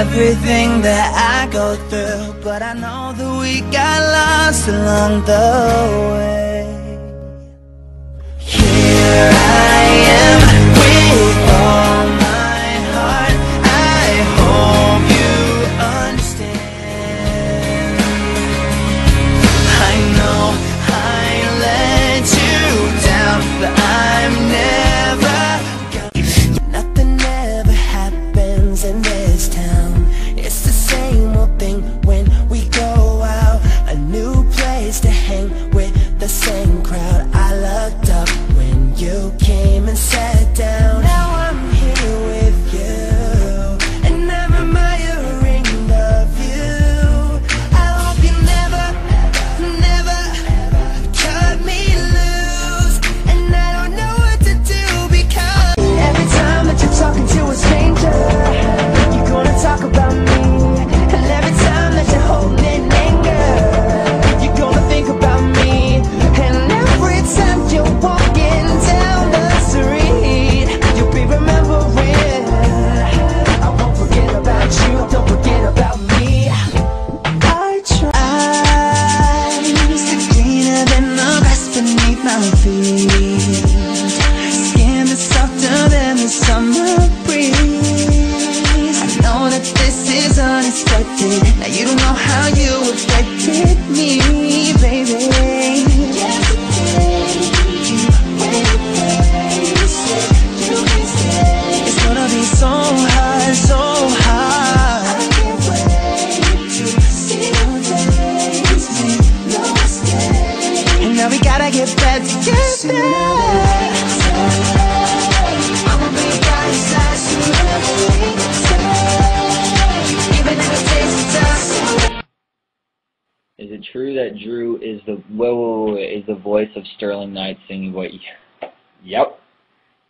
everything that I go through But I know that we got lost along the way. how you affected me, baby. It's gonna be so so. And now we gotta get back together. true that Drew is the whoa, whoa, whoa, is the voice of Sterling Knight singing what? Yep,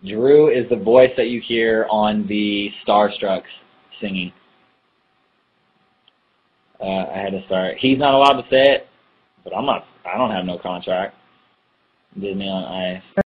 Drew is the voice that you hear on the Starstrucks singing. Uh, I had to start. He's not allowed to say it, but I'm not. I don't have no contract. Disney on Ice.